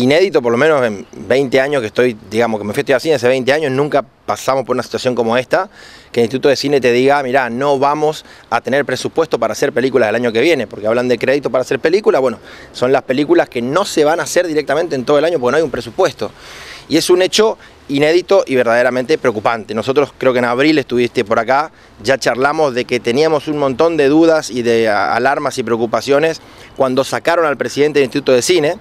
inédito, por lo menos en 20 años que estoy, digamos, que me fui a estudiar cine hace 20 años, nunca pasamos por una situación como esta, que el Instituto de Cine te diga, mira, no vamos a tener presupuesto para hacer películas el año que viene, porque hablan de crédito para hacer películas, bueno, son las películas que no se van a hacer directamente en todo el año porque no hay un presupuesto. Y es un hecho inédito y verdaderamente preocupante. Nosotros creo que en abril estuviste por acá, ya charlamos de que teníamos un montón de dudas y de alarmas y preocupaciones cuando sacaron al presidente del Instituto de Cine,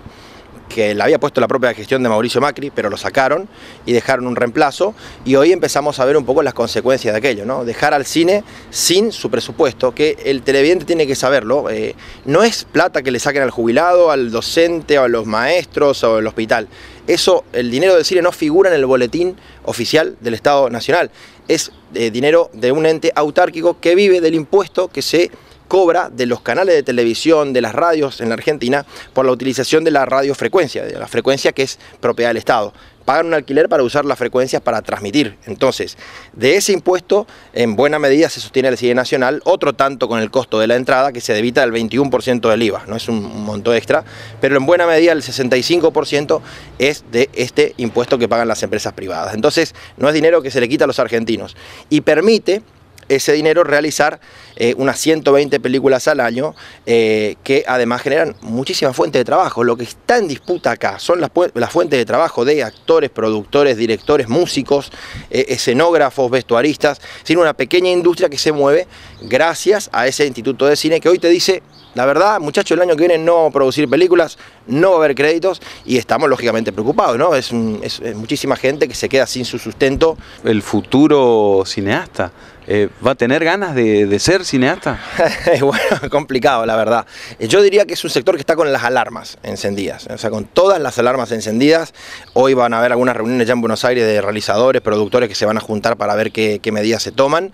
que le había puesto la propia gestión de Mauricio Macri, pero lo sacaron y dejaron un reemplazo. Y hoy empezamos a ver un poco las consecuencias de aquello, ¿no? Dejar al cine sin su presupuesto, que el televidente tiene que saberlo. Eh, no es plata que le saquen al jubilado, al docente, o a los maestros o al hospital. Eso, el dinero del cine no figura en el boletín oficial del Estado Nacional. Es eh, dinero de un ente autárquico que vive del impuesto que se cobra de los canales de televisión, de las radios en la Argentina, por la utilización de la radiofrecuencia, de la frecuencia que es propiedad del Estado. Pagan un alquiler para usar las frecuencias para transmitir. Entonces, de ese impuesto, en buena medida se sostiene el CIE Nacional, otro tanto con el costo de la entrada, que se debita del 21% del IVA, no es un monto extra, pero en buena medida el 65% es de este impuesto que pagan las empresas privadas. Entonces, no es dinero que se le quita a los argentinos. Y permite ese dinero realizar eh, unas 120 películas al año eh, que además generan muchísimas fuentes de trabajo. Lo que está en disputa acá son las, fuentes de trabajo de actores, productores, directores, músicos, eh, escenógrafos, vestuaristas, sino una pequeña industria que se mueve gracias a ese instituto de cine que hoy te dice la verdad, muchachos, el año que viene no vamos a producir películas, no va a haber créditos y estamos lógicamente preocupados, ¿no? Es, muchísima gente que se queda sin su sustento. El futuro cineasta. Eh, ¿Va a tener ganas de, ser cineasta? es bueno, complicado, la verdad. Yo diría que es un sector que está con las alarmas encendidas, o sea, con todas las alarmas encendidas. Hoy van a haber algunas reuniones ya en Buenos Aires de realizadores, productores que se van a juntar para ver qué, qué medidas se toman.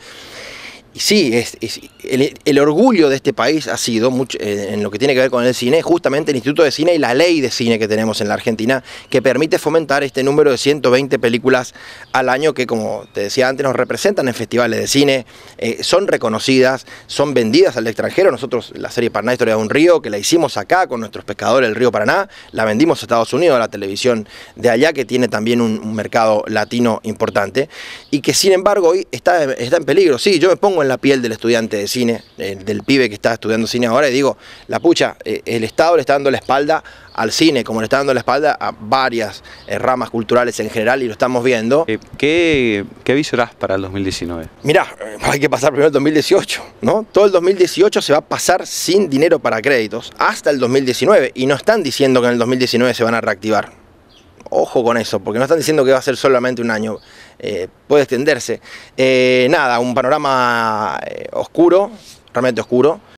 Sí, es, el, orgullo de este país ha sido, mucho, eh, en lo que tiene que ver con el cine, justamente el Instituto de Cine y la ley de cine que tenemos en la Argentina, que permite fomentar este número de 120 películas al año que, como te decía antes, nos representan en festivales de cine, eh, son reconocidas, son vendidas al extranjero. Nosotros, la serie Paraná Historia de un Río, que la hicimos acá con nuestros pescadores del Río Paraná, la vendimos a Estados Unidos, a la televisión de allá, que tiene también un, mercado latino importante, y que sin embargo hoy está, está en peligro. Sí, yo me pongo la piel del estudiante de cine, del pibe que está estudiando cine ahora, y digo, la pucha, eh, el Estado le está dando la espalda al cine, como le está dando la espalda a varias eh, ramas culturales en general, y lo estamos viendo. Eh, ¿Qué, qué visorás para el 2019? Mirá, hay que pasar primero el 2018, ¿no? Todo el 2018 se va a pasar sin dinero para créditos hasta el 2019, y no están diciendo que en el 2019 se van a reactivar ojo con eso, porque no están diciendo que va a ser solamente un año, eh, puede extenderse. Eh, nada, un panorama eh, oscuro, realmente oscuro.